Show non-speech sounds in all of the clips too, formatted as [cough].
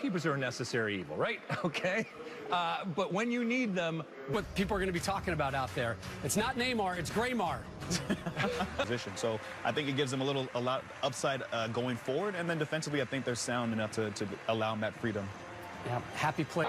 Keepers are a necessary evil, right? [laughs] Okay. Uh, but when you need them, what people are going to be talking about out there, it's not Neymar, it's Graymar. [laughs] position. So I think it gives them a little, a lot upside uh, going forward, and then defensively, I think they're sound enough to, to allow them that freedom. Yeah, happy play.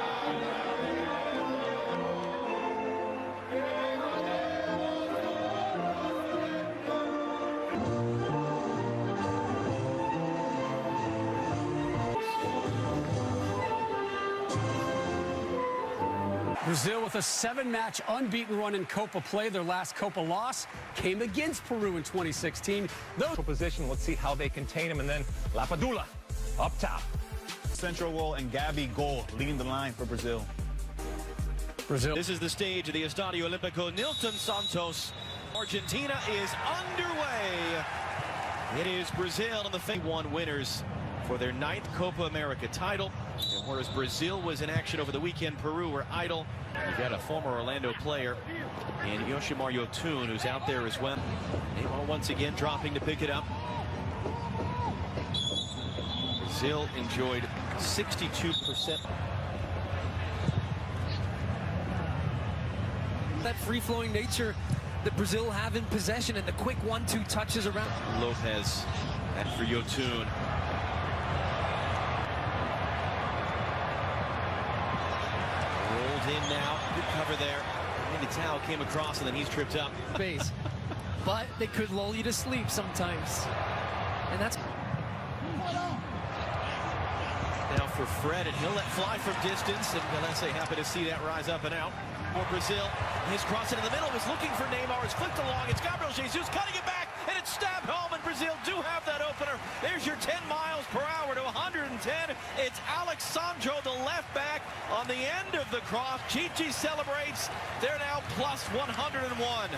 Brazil with a seven-match unbeaten run in Copa play. Their last Copa loss came against Peru in 2016. Those position, let's see how they contain him. And then Lapadula up top. Central wall and Gabigol leading the line for Brazil. Brazil. This is the stage of the Estadio Olimpico. Nilton Santos. Argentina is underway. It is Brazil and the one winners for their ninth Copa America title. And whereas Brazil was in action over the weekend, Peru were idle. You've got a former Orlando player in Yoshimar Yotun who's out there as well. Neymar once again dropping to pick it up. Brazil enjoyed 62%. That free-flowing nature that Brazil have in possession and the quick one-two touches around. Lopez and for Yotun. In now. Good cover there. And Towel came across and then he's tripped up. [laughs] Base. but they could lull you to sleep sometimes. And that's now for Fred, and he'll let fly from distance. And Gallese happy to see that rise up and out for Brazil. His cross into the middle was looking for Neymar. It's flicked along. It's Gabriel Jesus cutting it back, and it's stabbed home. And Brazil do have that opener. There's your 10 miles per hour to 110. Sandro, the left back, on the end of the cross. Tite celebrates. They're now plus 101.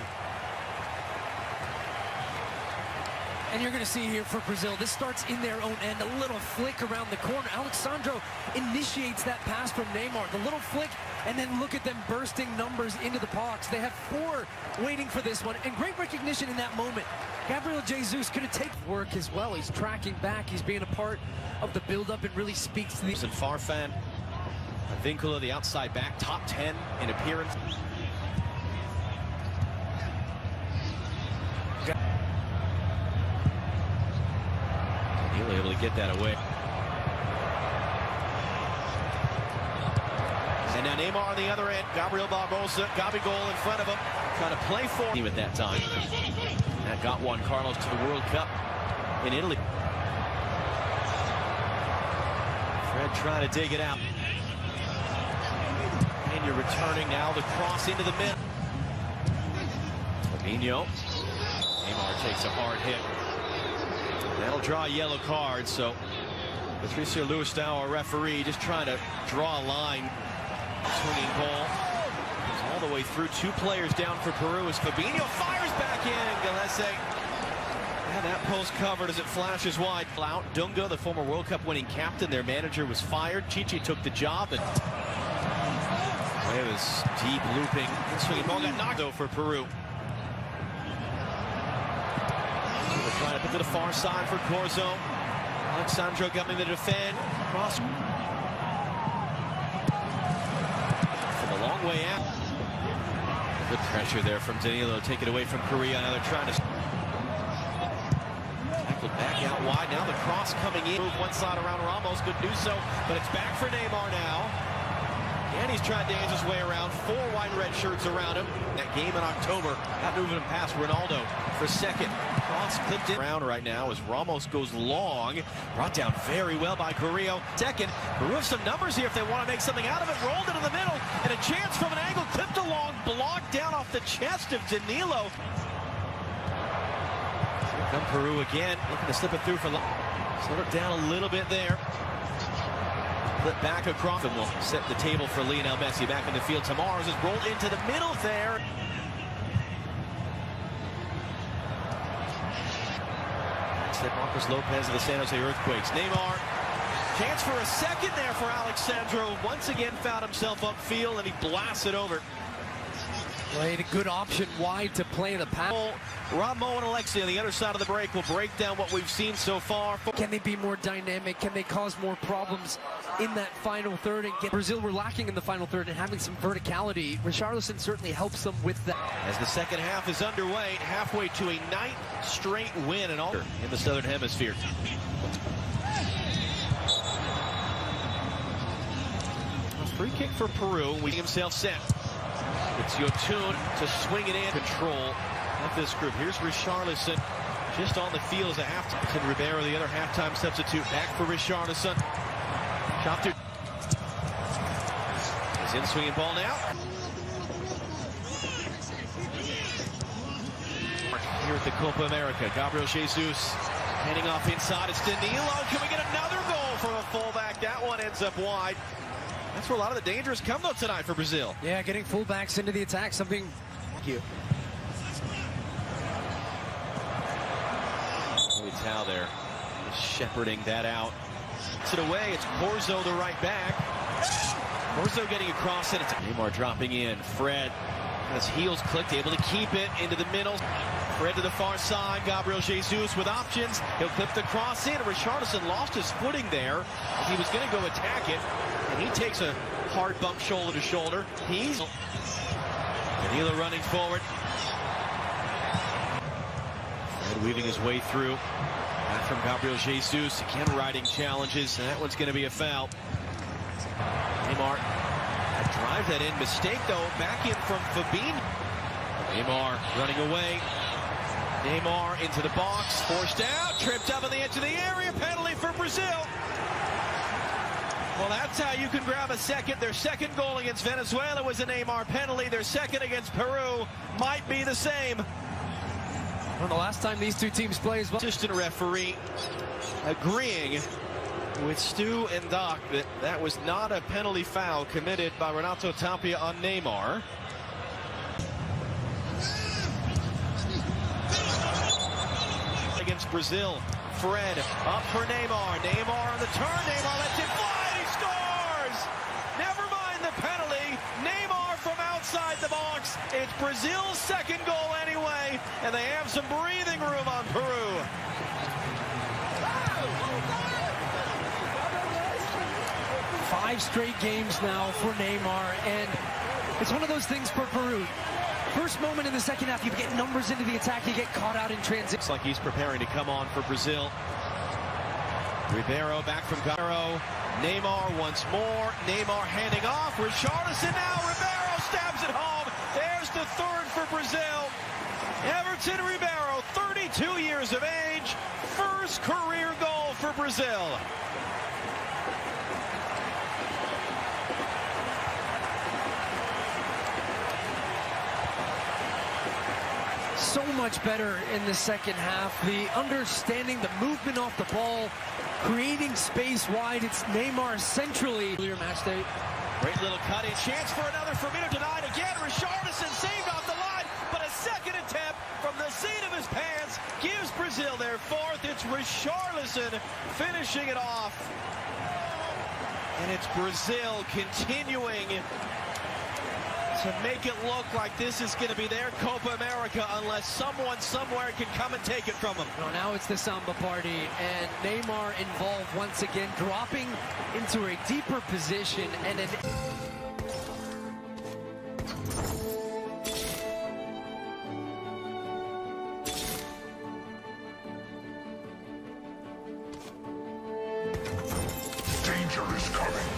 And you're going to see here for Brazil, this starts in their own end, a little flick around the corner. Alex Sandro initiates that pass from Neymar. The little flick, and then look at them bursting numbers into the box. They have four waiting for this one, and great recognition in that moment. Gabriel Jesus could have taken work as well. He's tracking back. He's being a part of the buildup. It really speaks to the... Farfan, Vincula, the outside back, top 10 in appearance. Able to get that away. And now Neymar on the other end. Gabriel Barbosa, Gabigol in front of him. Trying to play for him at that time. That got Juan Carlos to the World Cup in Italy. Fred trying to dig it out. And you're returning now the cross into the middle. Fabinho. Neymar takes a hard hit. That'll draw a yellow card, so Patricio Loustau now, our referee, just trying to draw a line. Swinging ball. All the way through. Two players down for Peru as Fabinho fires back in. Gallese. Yeah, that post covered as it flashes wide. Out. Dunga, the former World Cup winning captain, their manager was fired. Tite took the job and it was deep looping. Swinging ball got knocked for Peru. Trying to the far side for Corzo. Alex Sandro coming to defend. Cross. From a long way out. Good pressure there from Danilo. Take it away from Korea. Now they're trying to back out wide. Now the cross coming in. Move one side around Ramos. Could do so, but it's back for Neymar now. And he's trying to dance his way around. Four white red shirts around him. That game in October, not moving him past Ronaldo for second. Cross clipped in. Round right now as Ramos goes long. Brought down very well by Carrillo. Second. Have some numbers here if they want to make something out of it. Rolled into the middle. And a chance from an angle. Clipped along. Blocked down off the chest of Danilo. Come Peru again. Looking to slip it through for... The slow it down a little bit there. Flip back across and will set the table for Lionel Messi back in the field. Tamares is rolled into the middle there. Said Marcos Lopez of the San Jose Earthquakes. Neymar, chance for a second there for Alex Sandro. Once again found himself upfield and he blasts it over. Played a good option wide to play the pass. Ramo and Alexi on the other side of the break will break down what we've seen so far. Can they be more dynamic? Can they cause more problems in that final third? And get Brazil were lacking in the final third and having some verticality. Richarlison certainly helps them with that. As the second half is underway, halfway to a ninth straight win in all in the Southern Hemisphere. A free kick for Peru. We himself set. It's Yotun to swing it in. Control of this group. Here's Richarlison just on the field as a halftime. Ribeiro, the other halftime substitute, back for Richarlison. Chopped it. He's in swinging ball now. Here at the Copa America, Gabriel Jesus heading off inside. It's Danilo. Can we get another goal from a fullback? That one ends up wide. That's where a lot of the dangers come, though, tonight for Brazil. Yeah, getting fullbacks into the attack, something. Thank you. Tao there, shepherding that out. It's it away. It's Corzo, the right back. Corzo getting across it. It's Neymar dropping in. Fred, his heels clicked, able to keep it into the middle. Fred to the far side. Gabriel Jesus with options. He'll clip the cross in. Richarlison lost his footing there. He was going to go attack it, and he takes a hard bump shoulder to shoulder. He's Danilo running forward. Fred weaving his way through. Back from Gabriel Jesus. Again, riding challenges, and that one's going to be a foul. Neymar drive that in. Mistake, though. Back in from Fabinho. Neymar running away. Neymar into the box. Forced out. Tripped up on the edge of the area. Penalty for Brazil. Well, that's how you can grab a second. Their second goal against Venezuela was a Neymar penalty. Their second against Peru might be the same. Well, the last time these two teams played as well. Assistant referee agreeing with Stu and Doc that that was not a penalty foul committed by Renato Tapia on Neymar. Against Brazil, Fred up for Neymar. Neymar on the turn. Neymar lets it fly. He scores. Never mind the penalty. Neymar from outside the box. It's Brazil's second goal anyway, and they have some breathing room on Peru. Five straight games now for Neymar, and it's one of those things for Peru. First moment in the second half, you get numbers into the attack, you get caught out in transit. Looks like he's preparing to come on for Brazil. Ribeiro back from Garo. Neymar once more. Neymar handing off. Richarlison now. Ribeiro the third for Brazil. Everton Ribeiro, 32 years of age. First career goal for Brazil. so much better in the second half. The understanding, the movement off the ball, creating space wide. It's Neymar centrally. Clear match day. Great little cut in. Chance for another. Firmino denied again. Richarlison saved off the line, but a second attempt from the seat of his pants gives Brazil their fourth. It's Richarlison finishing it off. And it's Brazil continuing to make it look like this is going to be their Copa America unless someone somewhere can come and take it from them. Well, now it's the samba party, and Neymar involved once again, dropping into a deeper position and an. Danger is coming.